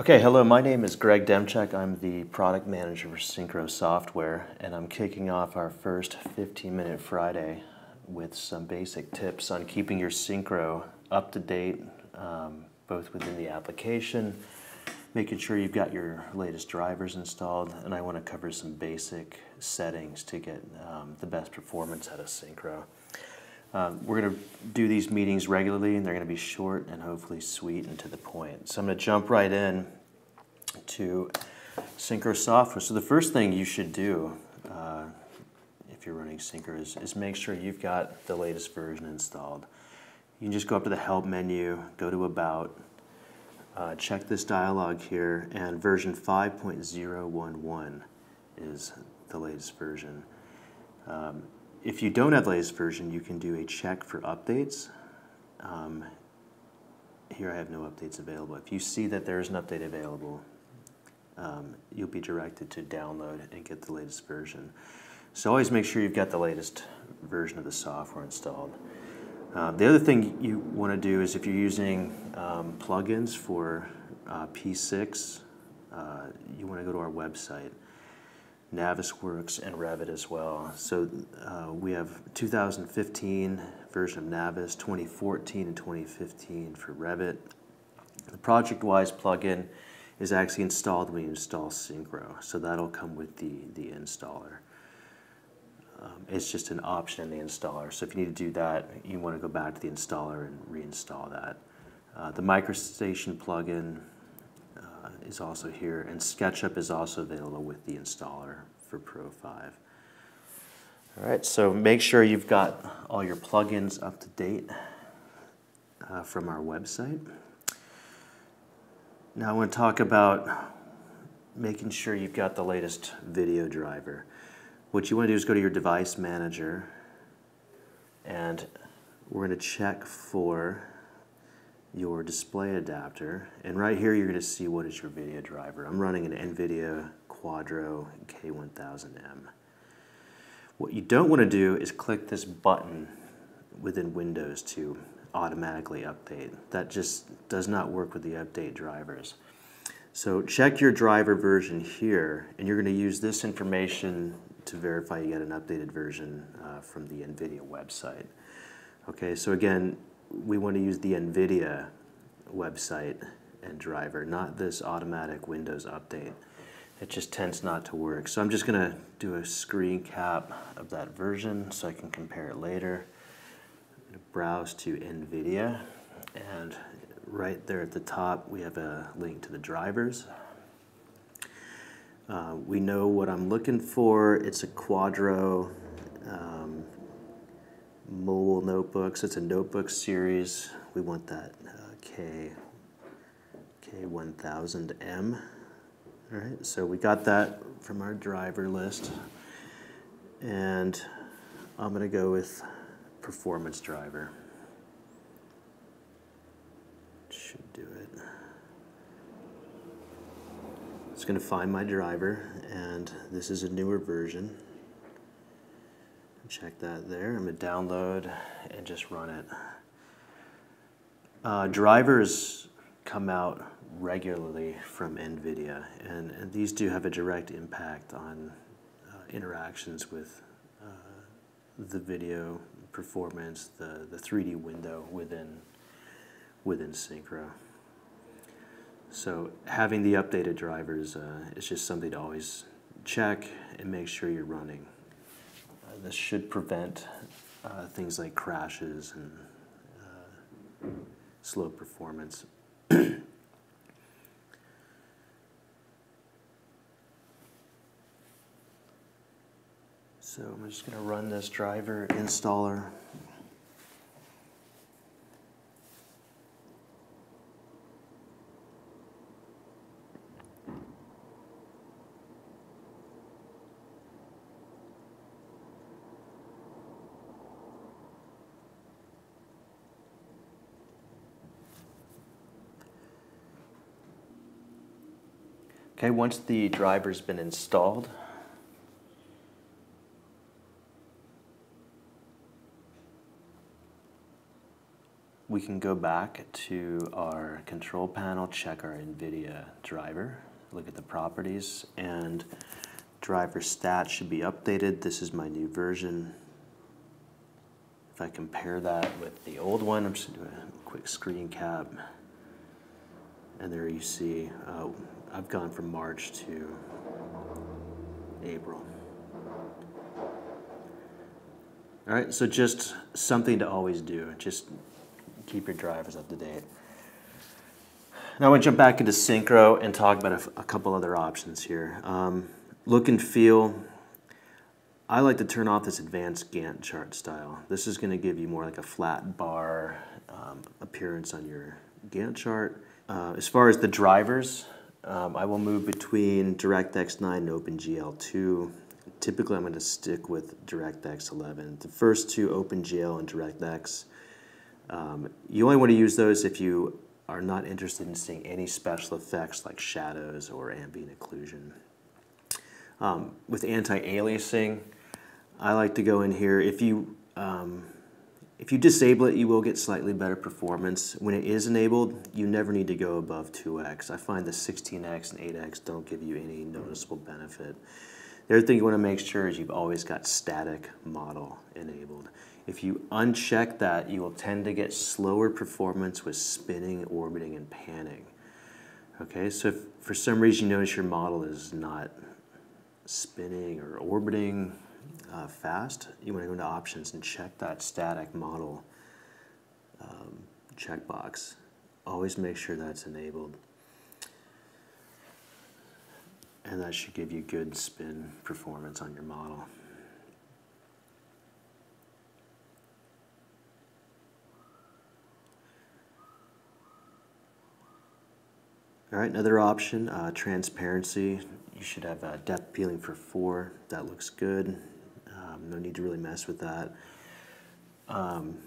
Okay, hello, my name is Greg Demchak. I'm the product manager for Synchro Software, and I'm kicking off our first 15 minute Friday with some basic tips on keeping your Synchro up to date, um, both within the application, making sure you've got your latest drivers installed, and I want to cover some basic settings to get um, the best performance out of Synchro. Um, we're going to do these meetings regularly, and they're going to be short and hopefully sweet and to the point. So I'm going to jump right in to Synchro software. So the first thing you should do uh, if you're running Synchro is, is make sure you've got the latest version installed. You can just go up to the Help menu, go to About, uh, check this dialog here, and version 5.011 is the latest version. Um, if you don't have the latest version, you can do a check for updates. Um, here I have no updates available. If you see that there is an update available, um, you'll be directed to download and get the latest version. So always make sure you've got the latest version of the software installed. Uh, the other thing you want to do is if you're using um, plugins for uh, P6, uh, you want to go to our website. Navisworks and Revit as well. So uh, we have 2015 version of Navis, 2014 and 2015 for Revit. The ProjectWise plugin is actually installed when you install Synchro, so that'll come with the, the installer. Um, it's just an option in the installer, so if you need to do that, you want to go back to the installer and reinstall that. Uh, the MicroStation plugin is also here, and SketchUp is also available with the installer for Pro 5. All right, so make sure you've got all your plugins up to date uh, from our website. Now I want to talk about making sure you've got the latest video driver. What you want to do is go to your device manager and we're going to check for your display adapter. And right here, you're gonna see what is your video driver. I'm running an NVIDIA Quadro K1000M. What you don't wanna do is click this button within Windows to automatically update. That just does not work with the update drivers. So check your driver version here, and you're gonna use this information to verify you get an updated version uh, from the NVIDIA website. Okay, so again, we want to use the NVIDIA website and driver, not this automatic Windows update. It just tends not to work. So I'm just going to do a screen cap of that version so I can compare it later. Browse to NVIDIA and right there at the top we have a link to the drivers. Uh, we know what I'm looking for. It's a Quadro um, mobile notebooks. It's a notebook series. We want that uh, K, K1000M. All right, so we got that from our driver list. And I'm gonna go with performance driver. Should do it. It's gonna find my driver and this is a newer version. Check that there. I'm going to download and just run it. Uh, drivers come out regularly from NVIDIA, and, and, these do have a direct impact on uh, interactions with uh, the video performance, the, the 3D window within, within Synchro. So having the updated drivers uh, is just something to always check and make sure you're running this should prevent uh, things like crashes and uh, slow performance. so I'm just going to run this driver installer Okay, once the driver's been installed, we can go back to our control panel, check our NVIDIA driver, look at the properties, and driver stats should be updated. This is my new version. If I compare that with the old one, I'm just doing a quick screen cap. And there you see, uh, I've gone from March to April. All right, so just something to always do. Just keep your drivers up to date. Now I want to jump back into Synchro and talk about a, a couple other options here. Um, look and feel. I like to turn off this advanced Gantt chart style. This is going to give you more like a flat bar um, appearance on your Gantt chart. Uh, as far as the drivers, um, I will move between DirectX 9 and OpenGL 2. Typically, I'm going to stick with DirectX 11. The first two, OpenGL and DirectX, um, you only want to use those if you are not interested in seeing any special effects like shadows or ambient occlusion. Um, with anti-aliasing, I like to go in here. If you um, if you disable it, you will get slightly better performance. When it is enabled, you never need to go above 2x. I find the 16x and 8x don't give you any noticeable benefit. The other thing you want to make sure is you've always got static model enabled. If you uncheck that, you will tend to get slower performance with spinning, orbiting, and panning. Okay, so if for some reason you notice your model is not spinning or orbiting, uh, fast, you want to go into options and check that static model um, checkbox. Always make sure that's enabled. And that should give you good spin performance on your model. All right, another option, uh, transparency. You should have uh, depth peeling for four. That looks good. Um, no need to really mess with that. Um,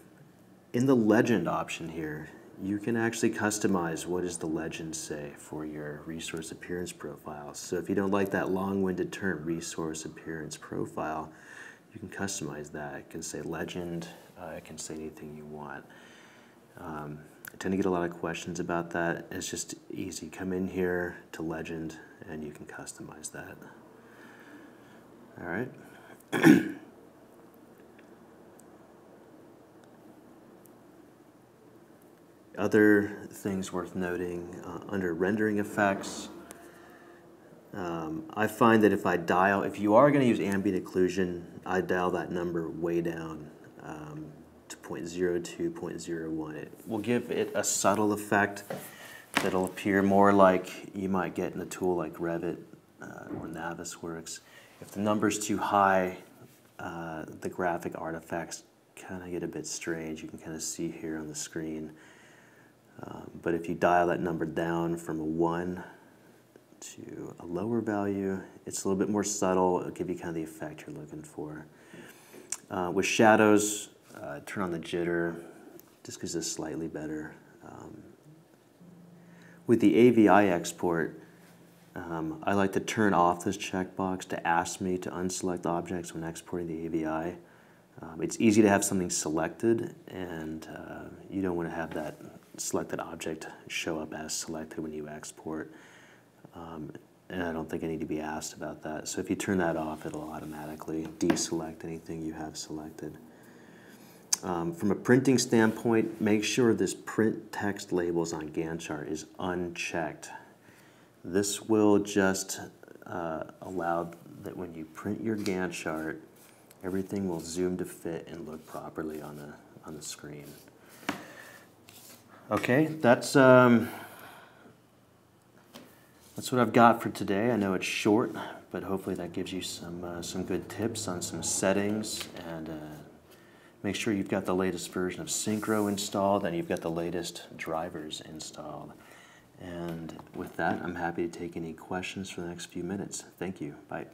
in the legend option here, you can actually customize what does the legend say for your resource appearance profile. So if you don't like that long-winded term, resource appearance profile, you can customize that. It can say legend, uh, it can say anything you want. Um, I tend to get a lot of questions about that. It's just easy. Come in here to legend and you can customize that. All right. Other things worth noting uh, under rendering effects, um, I find that if I dial, if you are going to use ambient occlusion, I dial that number way down um, 0.02, 0.01. It will give it a subtle effect that'll appear more like you might get in a tool like Revit uh, or Navisworks. If the number's too high, uh, the graphic artifacts kind of get a bit strange. You can kind of see here on the screen. Um, but if you dial that number down from a 1 to a lower value, it's a little bit more subtle. It'll give you kind of the effect you're looking for. Uh, with shadows, uh, turn on the jitter, just because it's slightly better. Um, with the AVI export, um, I like to turn off this checkbox to ask me to unselect objects when exporting the AVI. Um, it's easy to have something selected, and uh, you don't want to have that selected object show up as selected when you export. Um, and I don't think I need to be asked about that. So if you turn that off, it'll automatically deselect anything you have selected. Um, from a printing standpoint, make sure this print text labels on Gantt chart is unchecked. This will just uh, allow that when you print your Gantt chart, everything will zoom to fit and look properly on the, on the screen. Okay, that's, um, that's what I've got for today. I know it's short, but hopefully that gives you some, uh, some good tips on some settings and uh, make sure you've got the latest version of Synchro installed and you've got the latest drivers installed. And with that, I'm happy to take any questions for the next few minutes. Thank you. Bye.